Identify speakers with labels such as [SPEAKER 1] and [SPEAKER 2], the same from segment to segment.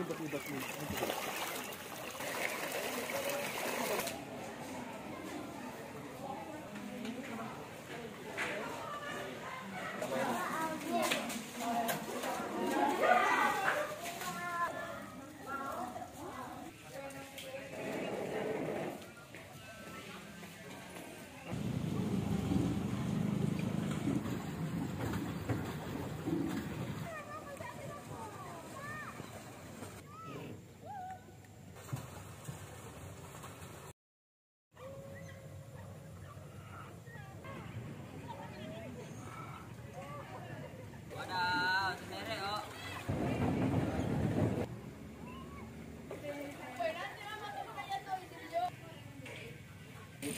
[SPEAKER 1] ibat-ibat mo.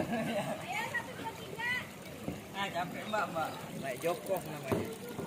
[SPEAKER 1] Ayah satu dua tiga. Ah, capek mbak mbak. Mbak Joko namanya.